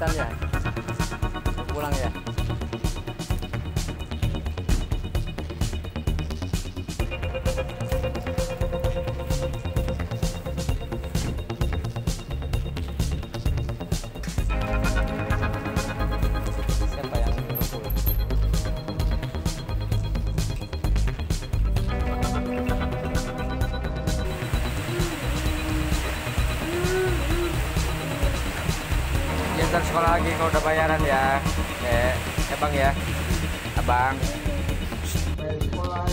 Nathan ya? Kalau udah bayaran ya. Eh, ya bang ya. Abang. Sekolah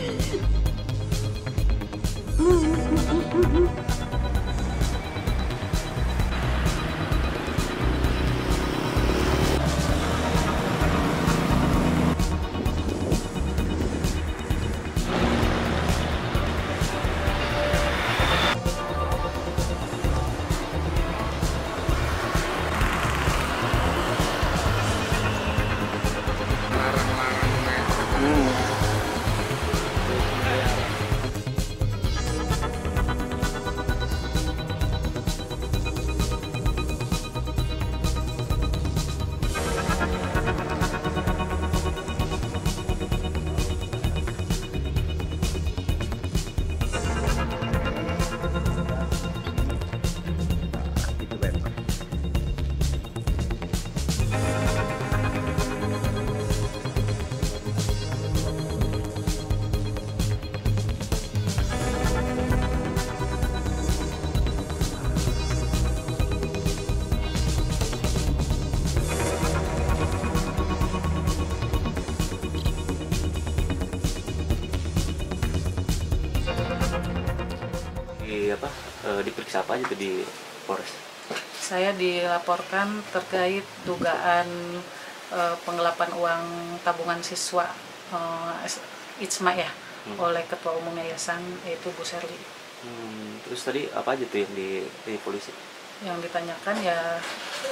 Di apa? eh, diperiksa apa aja tuh di Polres? Saya dilaporkan terkait dugaan eh, penggelapan uang tabungan siswa eh, S- Itsma ya Hmm. oleh Ketua Umum Yayasan yaitu Bu Serli. Hmm, terus tadi apa aja tuh yang di, di polisi? Yang ditanyakan ya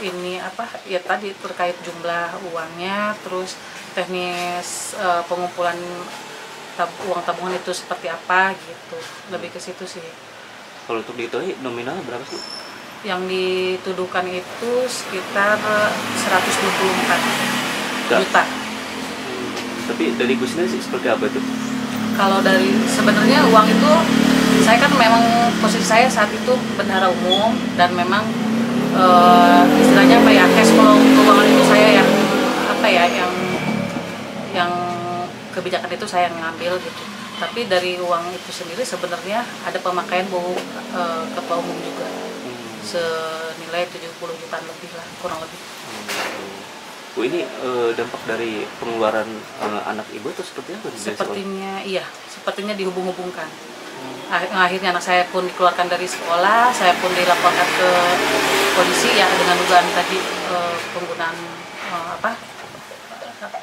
ini apa ya tadi terkait jumlah uangnya, terus teknis eh, pengumpulan tab- uang tabungan itu seperti apa gitu. Lebih ke situ sih. Kalau untuk diketahui nominalnya berapa sih? Yang dituduhkan itu sekitar 124 Enggak. juta. Hmm, tapi dari Gus sih seperti apa tuh? kalau dari sebenarnya uang itu saya kan memang posisi saya saat itu bendahara umum dan memang eh, istilahnya apa ya cash flow keuangan itu saya yang apa ya yang yang kebijakan itu saya yang ngambil gitu tapi dari uang itu sendiri sebenarnya ada pemakaian bu eh, ketua umum juga Hmm. senilai 70 jutaan lebih lah kurang lebih Hmm. Bu ini eh, dampak dari pengeluaran eh, anak ibu atau seperti apa? sepertinya iya sepertinya dihubung-hubungkan Hmm. Ah- akhirnya anak saya pun dikeluarkan dari sekolah saya pun dilaporkan ke polisi ya dengan dugaan tadi eh, penggunaan eh, apa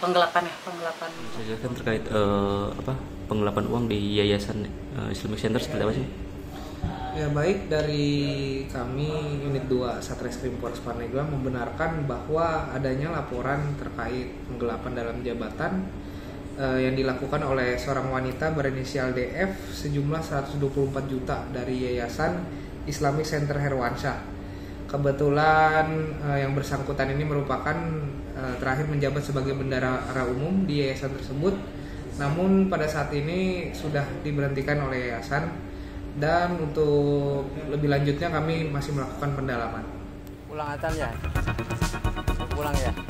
penggelapan ya penggelapan jelaskan terkait eh, apa penggelapan uang di Yayasan eh, Islamic Center seperti apa sih? Ya baik dari kami unit 2 Satreskrim Polres Pandeglang membenarkan bahwa adanya laporan terkait penggelapan dalam jabatan eh, yang dilakukan oleh seorang wanita berinisial DF sejumlah 124 juta dari Yayasan Islamic Center Herwansyah. Kebetulan eh, yang bersangkutan ini merupakan eh, terakhir menjabat sebagai bendahara umum di yayasan tersebut. Namun pada saat ini sudah diberhentikan oleh yayasan dan untuk lebih lanjutnya kami masih melakukan pendalaman. Pulang? Pulang ya?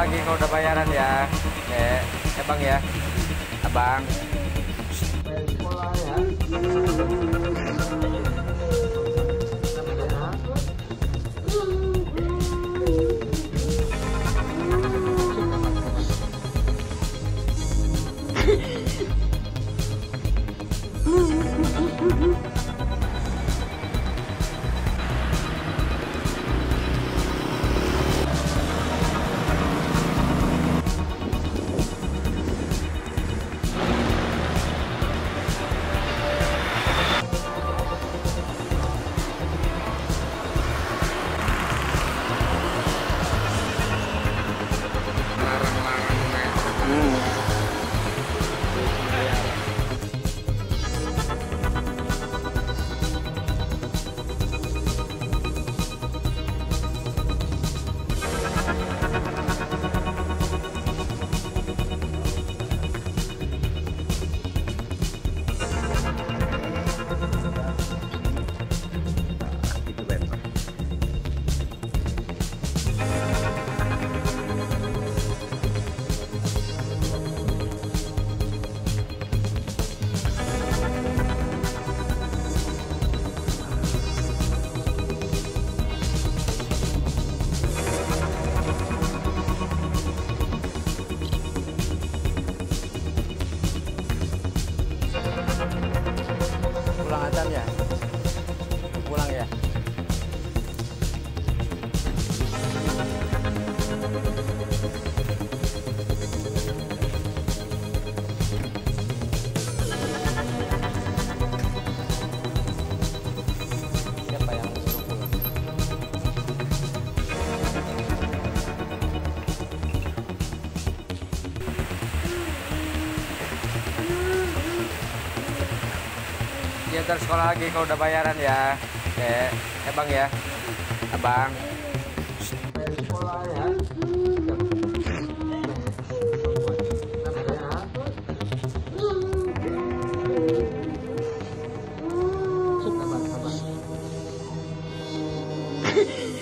Lagi kalau udah bayaran ya. Eh, ya bang ya. Abang. Sekolah ya. daftar sekolah lagi kalau udah bayaran ya. Eh, eh bang ya. Abang. Sekolah ya. Hehehe